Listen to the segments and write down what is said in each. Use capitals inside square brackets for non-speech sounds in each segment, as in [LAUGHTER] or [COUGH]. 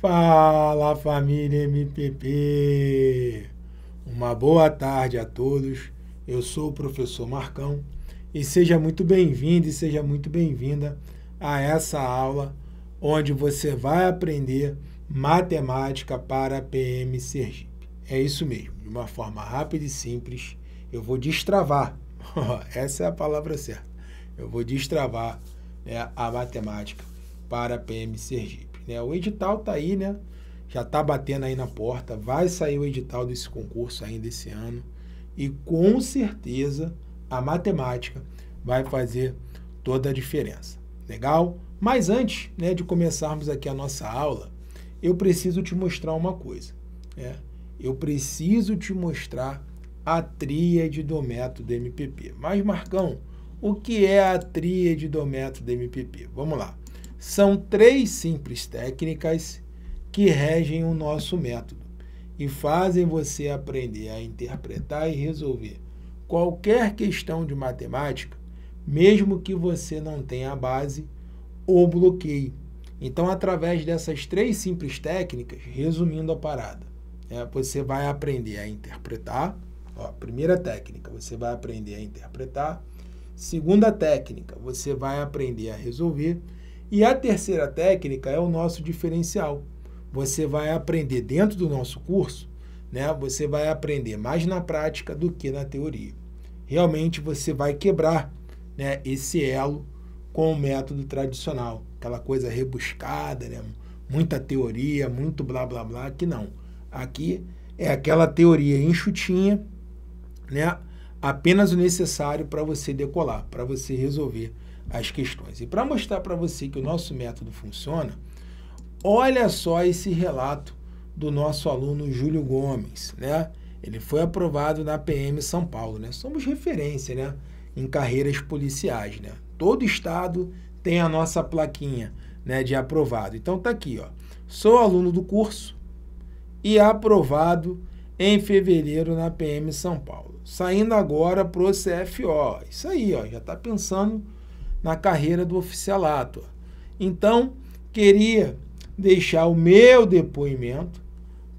Fala família MPP! Uma boa tarde a todos. Eu sou o professor Marcão e seja muito bem-vindo e seja muito bem-vinda a essa aula onde você vai aprender matemática para PM Sergipe. É isso mesmo, de uma forma rápida e simples. Eu vou destravar, [LAUGHS] essa é a palavra certa. Eu vou destravar né, a matemática para PM Sergipe. Né? O edital está aí, né? Já está batendo aí na porta. Vai sair o edital desse concurso ainda esse ano. E com certeza a matemática vai fazer toda a diferença. Legal? Mas antes né, de começarmos aqui a nossa aula, eu preciso te mostrar uma coisa. Né? Eu preciso te mostrar a tríade do método MPP. Mas, Marcão, o que é a tríade do método MPP? Vamos lá. São três simples técnicas que regem o nosso método e fazem você aprender a interpretar e resolver qualquer questão de matemática, mesmo que você não tenha a base ou bloqueio. Então, através dessas três simples técnicas, resumindo a parada, é, você vai aprender a interpretar. Ó, primeira técnica, você vai aprender a interpretar. Segunda técnica, você vai aprender a resolver. E a terceira técnica é o nosso diferencial. Você vai aprender dentro do nosso curso, né? Você vai aprender mais na prática do que na teoria. Realmente você vai quebrar, né, esse elo com o método tradicional, aquela coisa rebuscada, né? Muita teoria, muito blá blá blá, que não. Aqui é aquela teoria enxutinha, né? Apenas o necessário para você decolar, para você resolver as questões. E para mostrar para você que o nosso método funciona, olha só esse relato do nosso aluno Júlio Gomes, né? Ele foi aprovado na PM São Paulo, né? Somos referência, né? Em carreiras policiais, né? Todo estado tem a nossa plaquinha, né? De aprovado. Então tá aqui, ó. Sou aluno do curso e aprovado em fevereiro na PM São Paulo. Saindo agora pro CFO. Isso aí, ó. Já tá pensando na carreira do oficialato. Então, queria deixar o meu depoimento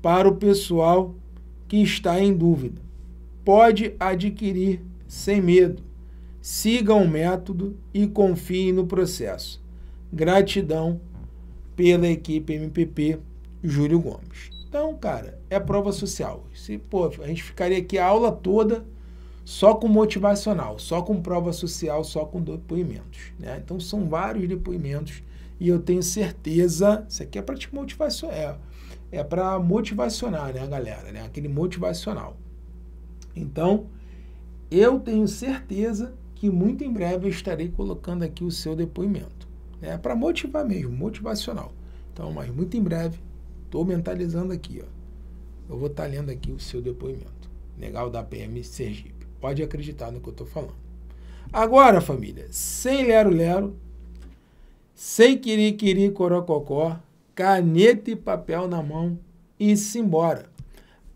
para o pessoal que está em dúvida. Pode adquirir sem medo. Sigam o método e confiem no processo. Gratidão pela equipe MPP Júlio Gomes. Então, cara, é prova social. Se, pô, a gente ficaria aqui a aula toda só com motivacional, só com prova social, só com depoimentos. Né? Então são vários depoimentos e eu tenho certeza, isso aqui é para te motivacionar, é, é para motivacionar, né, a galera, né? Aquele motivacional. Então, eu tenho certeza que muito em breve eu estarei colocando aqui o seu depoimento. É né? para motivar mesmo, motivacional. Então, mas muito em breve, estou mentalizando aqui, ó. Eu vou estar tá lendo aqui o seu depoimento. Legal da PM Sergipe. Pode acreditar no que eu estou falando. Agora, família, sem lero-lero, sem quiri-quiri corococó, caneta e papel na mão e se embora.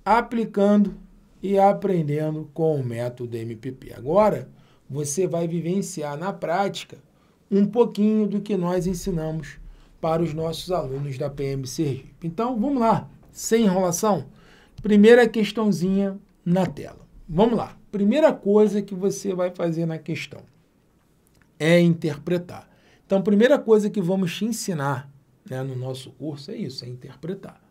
Aplicando e aprendendo com o método MPP. Agora, você vai vivenciar na prática um pouquinho do que nós ensinamos para os nossos alunos da PM Sergipe. Então, vamos lá, sem enrolação. Primeira questãozinha na tela. Vamos lá. Primeira coisa que você vai fazer na questão é interpretar. Então, primeira coisa que vamos te ensinar né, no nosso curso é isso, é interpretar.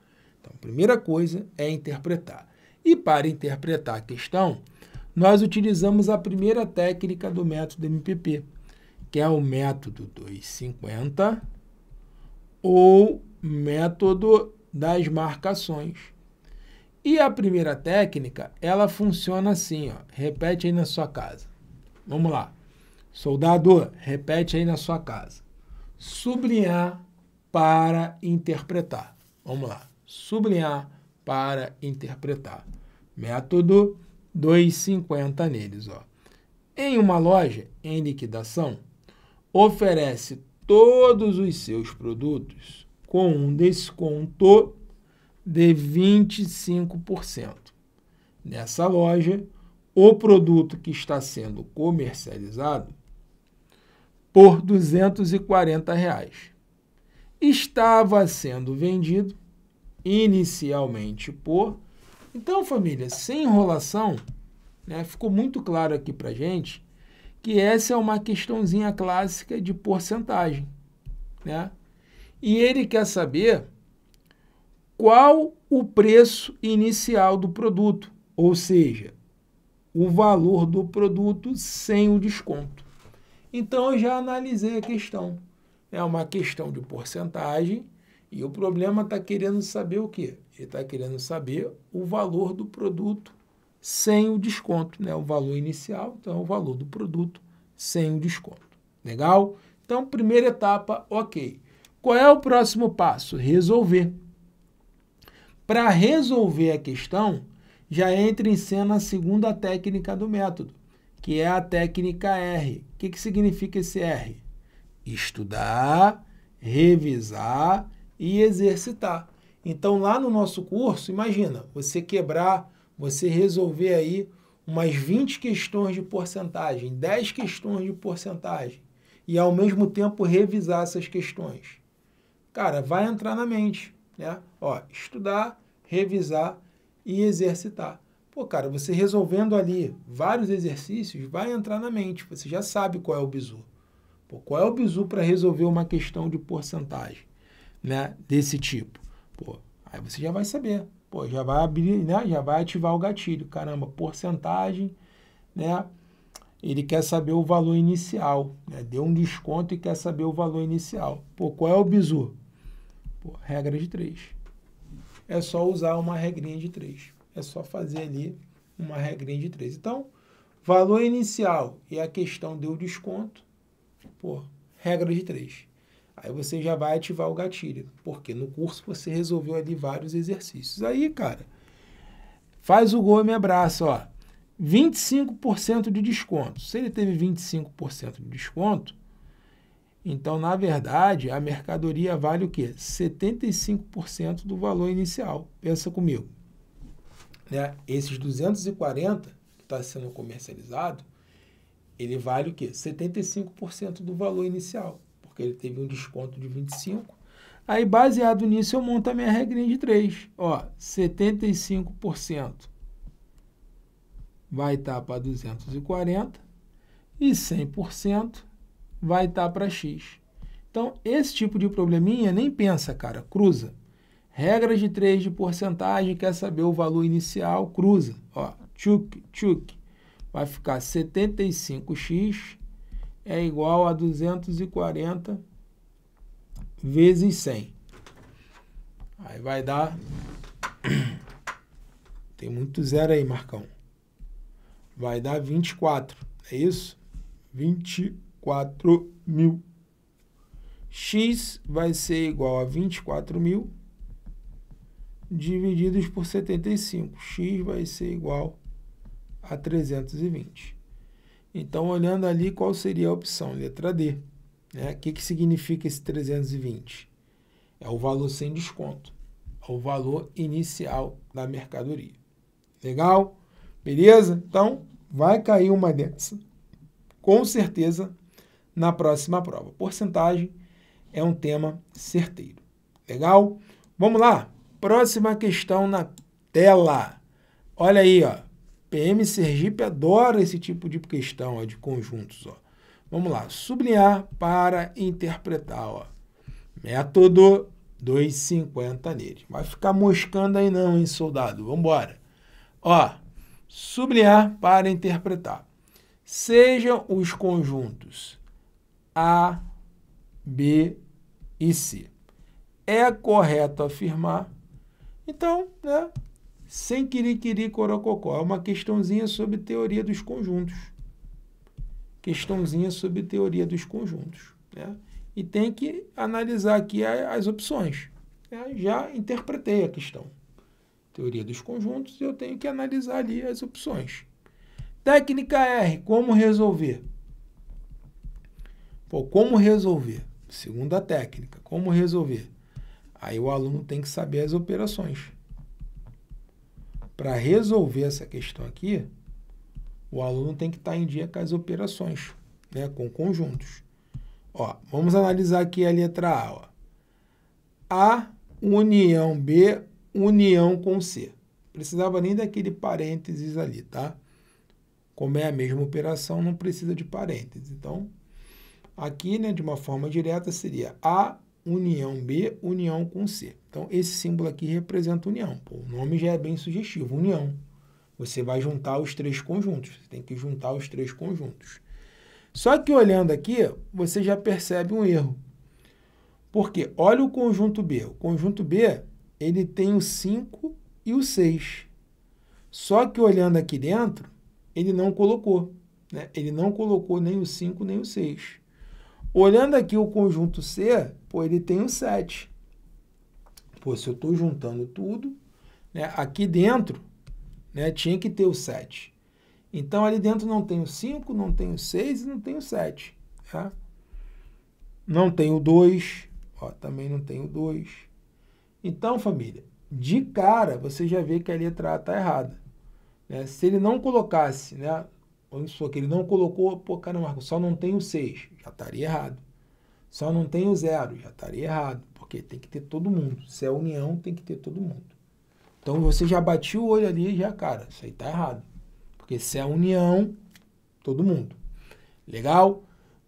Então, primeira coisa é interpretar. E para interpretar a questão, nós utilizamos a primeira técnica do método MPP, que é o método 250 ou método das marcações. E a primeira técnica, ela funciona assim, ó. Repete aí na sua casa. Vamos lá. Soldado, repete aí na sua casa. Sublinhar para interpretar. Vamos lá. Sublinhar para interpretar. Método 250 neles, ó. Em uma loja em liquidação, oferece todos os seus produtos com um desconto de 25%. Nessa loja, o produto que está sendo comercializado por 240 reais, estava sendo vendido inicialmente por. Então, família, sem enrolação, né, ficou muito claro aqui para gente que essa é uma questãozinha clássica de porcentagem. Né? E ele quer saber qual o preço inicial do produto, ou seja, o valor do produto sem o desconto. Então eu já analisei a questão. É uma questão de porcentagem e o problema está querendo saber o quê? Ele está querendo saber o valor do produto sem o desconto, né? O valor inicial, então o valor do produto sem o desconto. Legal? Então, primeira etapa, ok. Qual é o próximo passo? Resolver. Para resolver a questão, já entra em cena a segunda técnica do método, que é a técnica R. O que, que significa esse R? Estudar, revisar e exercitar. Então, lá no nosso curso, imagina, você quebrar, você resolver aí umas 20 questões de porcentagem, 10 questões de porcentagem, e ao mesmo tempo revisar essas questões. Cara, vai entrar na mente, né? Ó, estudar, revisar e exercitar. Pô, cara, você resolvendo ali vários exercícios, vai entrar na mente. Você já sabe qual é o bizu. Pô, qual é o bizu para resolver uma questão de porcentagem, né? Desse tipo. Pô, aí você já vai saber. Pô, já vai abrir, né? Já vai ativar o gatilho. Caramba, porcentagem, né? Ele quer saber o valor inicial. Né? Deu um desconto e quer saber o valor inicial. Pô, qual é o bizu? Pô, regra de três é só usar uma regrinha de 3. É só fazer ali uma regrinha de 3. Então, valor inicial e a questão deu desconto, pô, regra de 3. Aí você já vai ativar o gatilho, porque no curso você resolveu ali vários exercícios. Aí, cara, faz o gol e me abraça, ó. 25% de desconto. Se ele teve 25% de desconto, então, na verdade, a mercadoria vale o quê? 75% do valor inicial. Pensa comigo. Né? Esses 240 que está sendo comercializado, ele vale o quê? 75% do valor inicial, porque ele teve um desconto de 25%. Aí, baseado nisso, eu monto a minha regrinha de 3. Ó, 75% vai estar para 240 e 100% vai estar para x. Então, esse tipo de probleminha nem pensa, cara, cruza. Regra de 3 de porcentagem, quer saber o valor inicial, cruza. Ó, tchuk, tchuk. Vai ficar 75x é igual a 240 vezes 100. Aí vai dar... [COUGHS] Tem muito zero aí, Marcão. Vai dar 24, é isso? 24. 24 mil. X vai ser igual a 24 mil divididos por 75. X vai ser igual a 320. Então, olhando ali, qual seria a opção? Letra D. Né? O que, que significa esse 320? É o valor sem desconto. É o valor inicial da mercadoria. Legal? Beleza? Então, vai cair uma dessa. Com certeza na próxima prova. Porcentagem é um tema certeiro. Legal? Vamos lá. Próxima questão na tela. Olha aí, ó. PM Sergipe adora esse tipo de questão ó, de conjuntos. Ó. Vamos lá. Sublinhar para interpretar. Ó. Método 250 nele. Vai ficar moscando aí não, hein, soldado? Vamos embora. Ó, sublinhar para interpretar. Sejam os conjuntos a, B e C. É correto afirmar. Então, né, sem querer corococó, é uma questãozinha sobre teoria dos conjuntos. Questãozinha sobre teoria dos conjuntos. Né? E tem que analisar aqui as opções. Né? Já interpretei a questão. Teoria dos conjuntos, eu tenho que analisar ali as opções. Técnica R, como resolver? Pô, como resolver? Segunda técnica, como resolver? Aí o aluno tem que saber as operações. Para resolver essa questão aqui, o aluno tem que estar em dia com as operações, né, com conjuntos. Ó, vamos analisar aqui a letra A. Ó. A união B união com C. Precisava nem daquele parênteses ali, tá? Como é a mesma operação, não precisa de parênteses. Então, aqui, né, de uma forma direta, seria A união B, união com C. Então, esse símbolo aqui representa união. Pô, o nome já é bem sugestivo, união. Você vai juntar os três conjuntos. Você tem que juntar os três conjuntos. Só que olhando aqui, você já percebe um erro. Porque olha o conjunto B. O conjunto B, ele tem o 5 e o 6. Só que olhando aqui dentro, ele não colocou. Né? Ele não colocou nem o 5 nem o 6. Olhando aqui o conjunto C, pô, ele tem o 7. Pô, se eu estou juntando tudo, né, aqui dentro né, tinha que ter o 7. Então, ali dentro não tem o 5, não tem o 6 e não tem o 7. Tá? Não tem o 2, ó, também não tem o 2. Então, família, de cara você já vê que a letra A está errada. Né? Se ele não colocasse, né, vamos que ele não colocou, pô, caramba, só não tem o 6, já estaria errado. Só não tem o 0, já estaria errado, porque tem que ter todo mundo. Se é união, tem que ter todo mundo. Então você já batiu o olho ali já, cara, isso aí está errado. Porque se é união, todo mundo. Legal?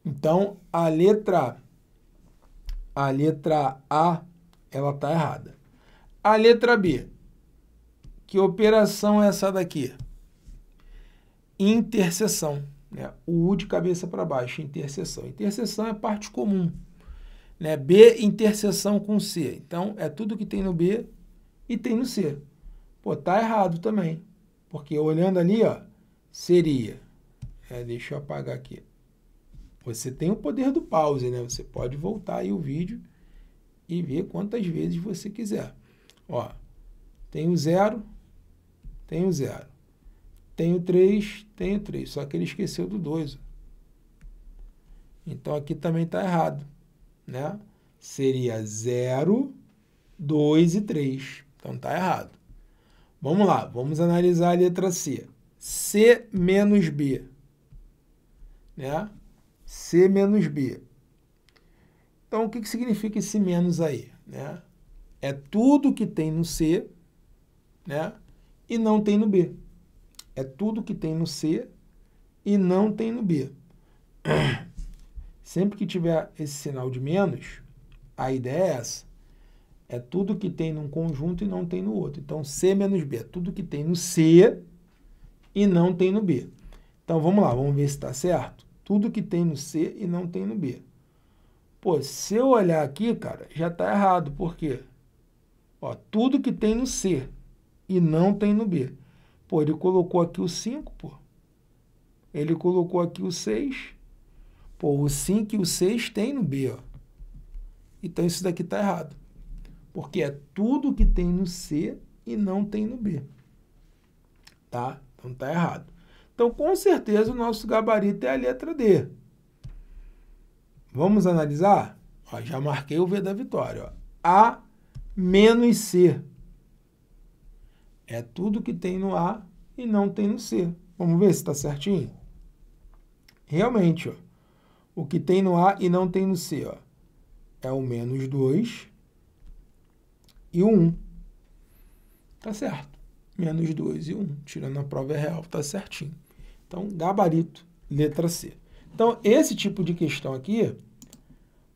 Então, a letra a letra A, ela está errada. A letra B, que operação é essa daqui? Interseção. Né? O U de cabeça para baixo, interseção. Interseção é parte comum. Né? B, interseção com C. Então, é tudo que tem no B e tem no C. Pô, tá errado também. Porque olhando ali, ó, seria. É, deixa eu apagar aqui. Você tem o poder do pause, né? Você pode voltar aí o vídeo e ver quantas vezes você quiser. Ó, tem o zero, tem o zero. Tem o 3, tem o 3. Só que ele esqueceu do 2. Então aqui também está errado. Né? Seria 0, 2 e 3. Então está errado. Vamos lá, vamos analisar a letra C. C menos B. Né? C menos B. Então, o que, que significa esse menos aí? Né? É tudo que tem no C né? e não tem no B. É tudo que tem no C e não tem no B. [CLEARS THROAT] Sempre que tiver esse sinal de menos, a ideia é essa. É tudo que tem num conjunto e não tem no outro. Então, C menos B é tudo que tem no C e não tem no B. Então, vamos lá, vamos ver se está certo. Tudo que tem no C e não tem no B. Pô, se eu olhar aqui, cara, já está errado. Por quê? Ó, tudo que tem no C e não tem no B. Pô, ele colocou aqui o 5, pô. Ele colocou aqui o 6. Pô, o 5 e o 6 tem no B, ó. Então, isso daqui está errado. Porque é tudo que tem no C e não tem no B. Tá? Então tá errado. Então, com certeza, o nosso gabarito é a letra D. Vamos analisar? Ó, já marquei o V da vitória. Ó. A menos C. É tudo que tem no A e não tem no C. Vamos ver se está certinho? Realmente, ó, o que tem no A e não tem no C ó, é o menos 2 e o 1. Tá certo. Menos 2 e 1. Tirando a prova real, tá certinho. Então, gabarito, letra C. Então, esse tipo de questão aqui,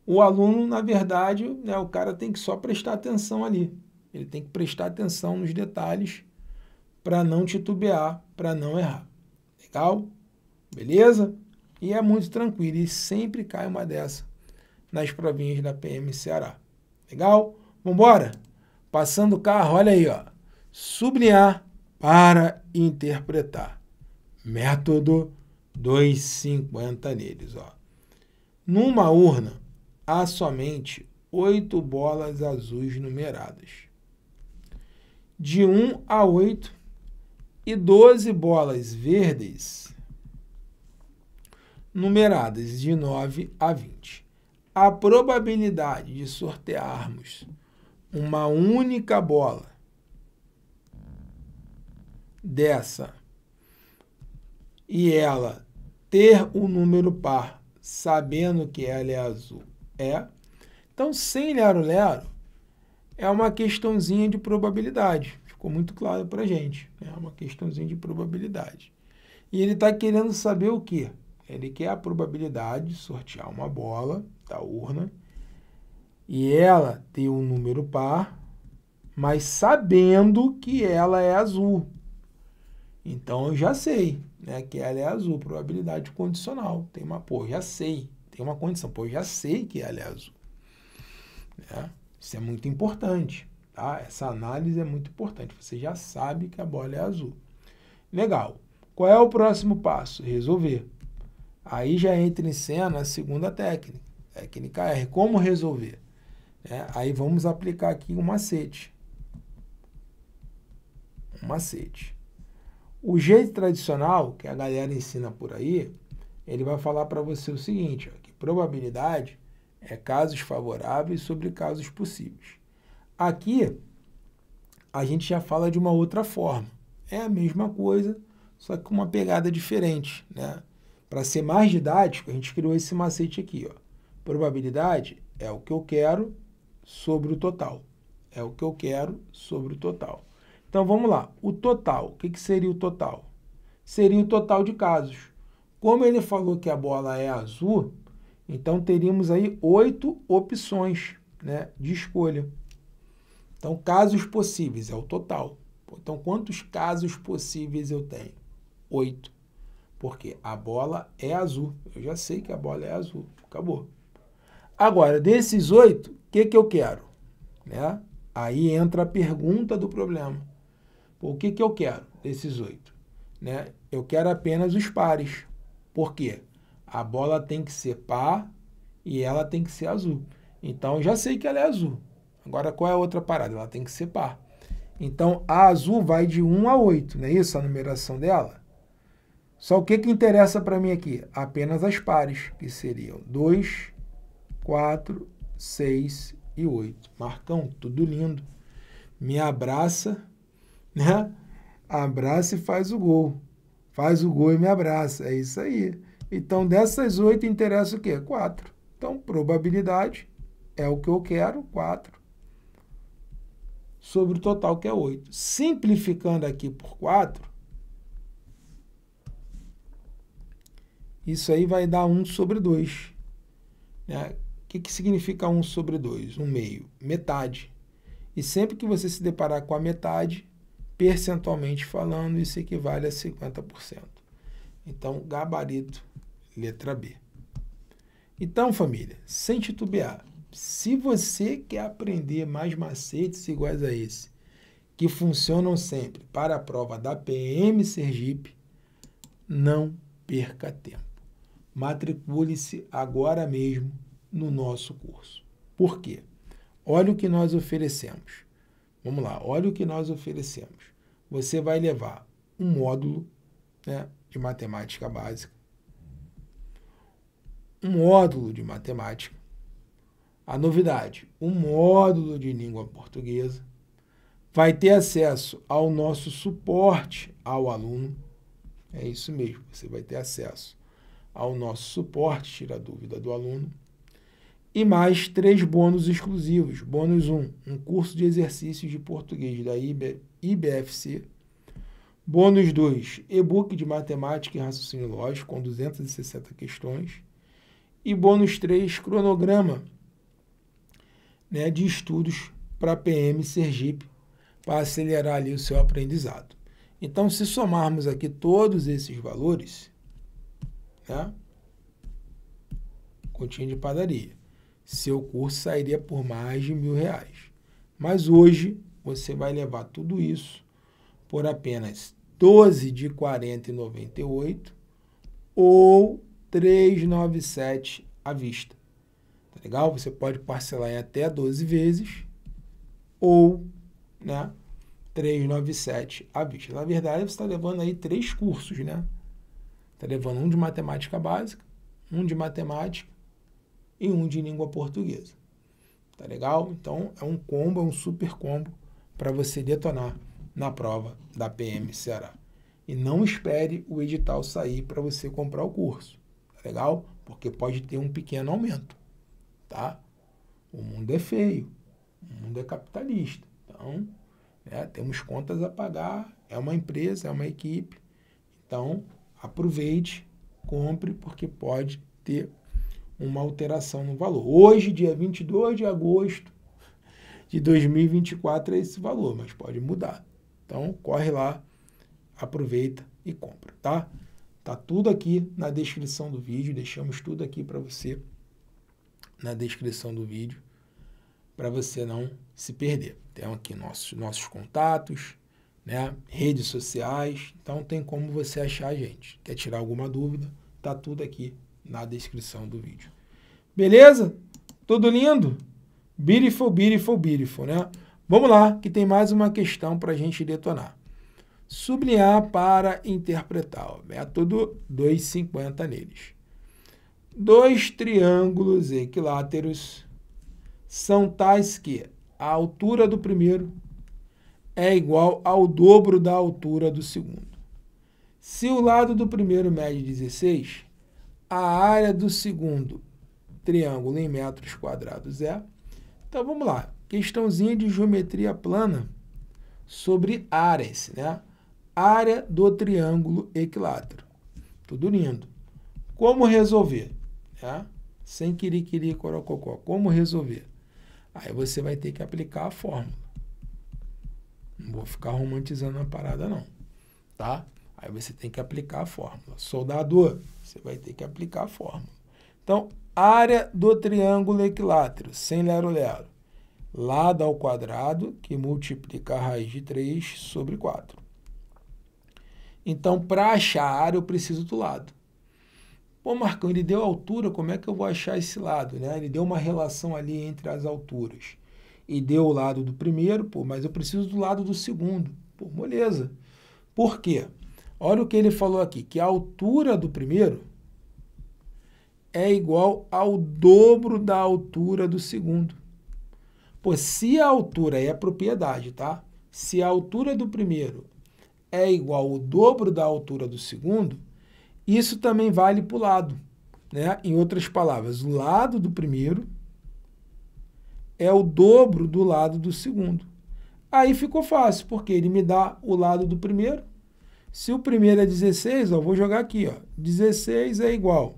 o aluno, na verdade, né, o cara tem que só prestar atenção ali. Ele tem que prestar atenção nos detalhes para não titubear, para não errar. Legal? Beleza? E é muito tranquilo. E sempre cai uma dessa nas provinhas da PM Ceará. Legal? Vambora? Passando o carro, olha aí, ó. Sublinhar para interpretar. Método 250 neles, ó. Numa urna há somente oito bolas azuis numeradas. De 1 a 8 e 12 bolas verdes numeradas de 9 a 20. A probabilidade de sortearmos uma única bola dessa e ela ter o um número par, sabendo que ela é azul, é. Então, sem lero-lero, é uma questãozinha de probabilidade. Ficou muito claro para a gente. É uma questãozinha de probabilidade. E ele está querendo saber o quê? Ele quer a probabilidade de sortear uma bola da urna e ela ter um número par, mas sabendo que ela é azul. Então eu já sei né, que ela é azul, probabilidade condicional. Tem uma, pô, já sei, tem uma condição, pô, já sei que ela é azul. Isso é muito importante, tá? Essa análise é muito importante. Você já sabe que a bola é azul. Legal. Qual é o próximo passo? Resolver. Aí já entra em cena a segunda técnica, técnica R. Como resolver? É, aí vamos aplicar aqui um macete. Um macete. O jeito tradicional, que a galera ensina por aí, ele vai falar para você o seguinte, ó, que probabilidade é casos favoráveis sobre casos possíveis. Aqui, a gente já fala de uma outra forma. É a mesma coisa, só que com uma pegada diferente. Né? Para ser mais didático, a gente criou esse macete aqui. Ó. Probabilidade é o que eu quero sobre o total. É o que eu quero sobre o total. Então, vamos lá. O total, o que, que seria o total? Seria o total de casos. Como ele falou que a bola é azul, então, teríamos aí oito opções né, de escolha. Então, casos possíveis é o total. Então, quantos casos possíveis eu tenho? Oito. Porque a bola é azul. Eu já sei que a bola é azul. Acabou. Agora, desses oito, o que, que eu quero? Né? Aí entra a pergunta do problema. o que, que eu quero desses oito? Né? Eu quero apenas os pares. Por quê? A bola tem que ser par e ela tem que ser azul. Então, já sei que ela é azul. Agora, qual é a outra parada? Ela tem que ser par. Então, a azul vai de 1 a 8, não é isso a numeração dela? Só o que, que interessa para mim aqui? Apenas as pares, que seriam 2, 4, 6 e 8. Marcão, tudo lindo. Me abraça, [LAUGHS] né? Abraça e faz o gol. Faz o gol e me abraça. É isso aí. Então, dessas oito, interessa o quê? Quatro. Então, probabilidade é o que eu quero, quatro, sobre o total, que é oito. Simplificando aqui por quatro, isso aí vai dar um sobre dois. Né? O que, que significa um sobre dois? Um meio, metade. E sempre que você se deparar com a metade, percentualmente falando, isso equivale a 50%. Então, gabarito letra B. Então, família, sem titubear, se você quer aprender mais macetes iguais a esse, que funcionam sempre para a prova da PM Sergipe, não perca tempo. Matricule-se agora mesmo no nosso curso. Por quê? Olha o que nós oferecemos. Vamos lá, olha o que nós oferecemos. Você vai levar um módulo né, de matemática básica, um módulo de matemática. A novidade, um módulo de língua portuguesa. Vai ter acesso ao nosso suporte ao aluno. É isso mesmo, você vai ter acesso ao nosso suporte, tira a dúvida do aluno. E mais três bônus exclusivos. Bônus 1, um, um curso de exercícios de português da IBFC. Bônus 2, e-book de matemática e raciocínio lógico com 260 questões. E bônus 3, cronograma né, de estudos para PM Sergipe, para acelerar ali o seu aprendizado. Então, se somarmos aqui todos esses valores, né, continha de padaria, seu curso sairia por mais de mil reais. Mas hoje você vai levar tudo isso por apenas 12 de 40,98 ou 397 à vista. Tá legal? Você pode parcelar em até 12 vezes ou, né, 397 à vista. Na verdade, você está levando aí três cursos, né? Está levando um de matemática básica, um de matemática e um de língua portuguesa. Tá legal? Então, é um combo, é um super combo para você detonar na prova da PM Ceará. E não espere o edital sair para você comprar o curso. Legal? Porque pode ter um pequeno aumento, tá? O mundo é feio. O mundo é capitalista. Então, é, temos contas a pagar, é uma empresa, é uma equipe. Então, aproveite, compre, porque pode ter uma alteração no valor. Hoje, dia 22 de agosto de 2024, é esse valor, mas pode mudar. Então, corre lá, aproveita e compra, tá? Tá tudo aqui na descrição do vídeo, deixamos tudo aqui para você na descrição do vídeo, para você não se perder. Tem aqui nossos, nossos contatos, né? redes sociais, então tem como você achar a gente. Quer tirar alguma dúvida? Tá tudo aqui na descrição do vídeo. Beleza? Tudo lindo? Beautiful, beautiful, beautiful, né? Vamos lá, que tem mais uma questão para a gente detonar. Sublinhar para interpretar. O método 250 neles. Dois triângulos equiláteros são tais que a altura do primeiro é igual ao dobro da altura do segundo. Se o lado do primeiro mede 16, a área do segundo triângulo em metros quadrados é. Então vamos lá. Questãozinha de geometria plana sobre áreas, né? Área do triângulo equilátero. Tudo lindo. Como resolver? Né? Sem querer corococó. Como resolver? Aí você vai ter que aplicar a fórmula. Não vou ficar romantizando a parada, não. Tá? Aí você tem que aplicar a fórmula. Soldador, você vai ter que aplicar a fórmula. Então, área do triângulo equilátero, sem lero-lero. Lado ao quadrado, que multiplica a raiz de 3 sobre 4. Então, para achar a área, eu preciso do lado. Pô, Marcão, ele deu altura, como é que eu vou achar esse lado? Né? Ele deu uma relação ali entre as alturas. E deu o lado do primeiro, pô, mas eu preciso do lado do segundo. Pô, moleza. Por quê? Olha o que ele falou aqui, que a altura do primeiro é igual ao dobro da altura do segundo. Pô, se a altura é a propriedade, tá? Se a altura do primeiro é igual ao dobro da altura do segundo, isso também vale para o lado. Né? Em outras palavras, o lado do primeiro é o dobro do lado do segundo. Aí ficou fácil, porque ele me dá o lado do primeiro. Se o primeiro é 16, ó, vou jogar aqui. Ó, 16 é igual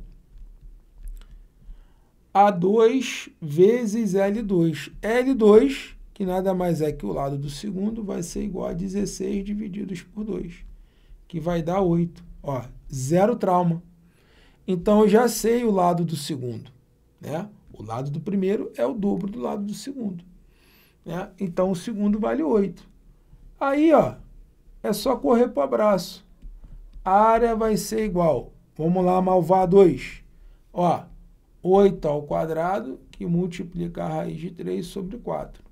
a2 vezes L2. L2, que nada mais é que o lado do segundo, vai ser igual a 16 divididos por 2, que vai dar 8. Ó, zero trauma. Então, eu já sei o lado do segundo. Né? O lado do primeiro é o dobro do lado do segundo. Né? Então, o segundo vale 8. Aí, ó, é só correr para o abraço. A área vai ser igual. Vamos lá, malvar 2. Ó, 8 ao quadrado, que multiplica a raiz de 3 sobre 4.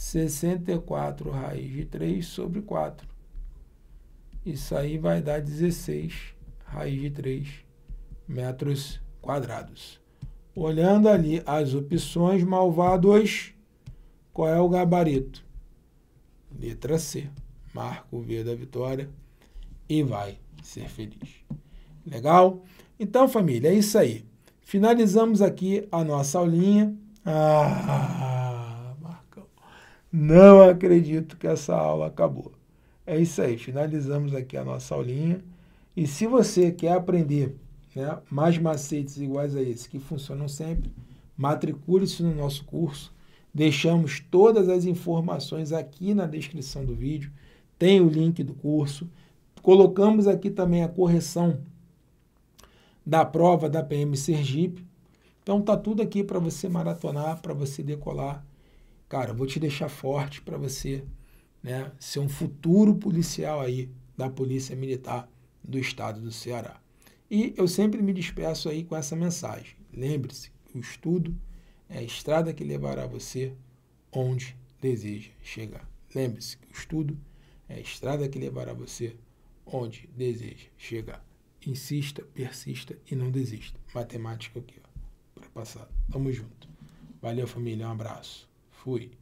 64 raiz de 3 sobre 4. Isso aí vai dar 16 raiz de 3 metros quadrados. Olhando ali as opções malvadas, qual é o gabarito? Letra C. Marca o V da vitória e vai ser feliz. Legal? Então, família, é isso aí. Finalizamos aqui a nossa aulinha. Ah, Marcão, não acredito que essa aula acabou. É isso aí, finalizamos aqui a nossa aulinha. E se você quer aprender né, mais macetes iguais a esse, que funcionam sempre, matricule-se no nosso curso. Deixamos todas as informações aqui na descrição do vídeo. Tem o link do curso. Colocamos aqui também a correção da prova da PM Sergipe. Então tá tudo aqui para você maratonar, para você decolar. Cara, vou te deixar forte para você, né, ser um futuro policial aí da Polícia Militar do Estado do Ceará. E eu sempre me despeço aí com essa mensagem. Lembre-se, o estudo é a estrada que levará você onde deseja chegar. Lembre-se o estudo é a estrada que levará você onde deseja chegar. Insista, persista e não desista. Matemática aqui, ó, para passar. Tamo junto. Valeu, família. Um abraço. Fui.